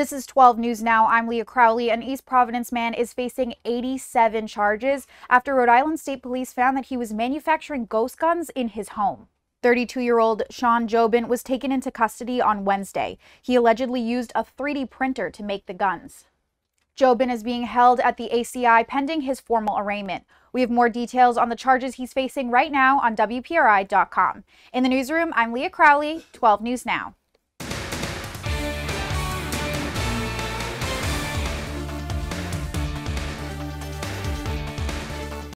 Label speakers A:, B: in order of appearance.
A: This is 12 News Now. I'm Leah Crowley. An East Providence man is facing 87 charges after Rhode Island State Police found that he was manufacturing ghost guns in his home. 32 year old Sean Jobin was taken into custody on Wednesday. He allegedly used a 3D printer to make the guns. Jobin is being held at the ACI pending his formal arraignment. We have more details on the charges he's facing right now on WPRI.com. In the newsroom, I'm Leah Crowley, 12 News Now.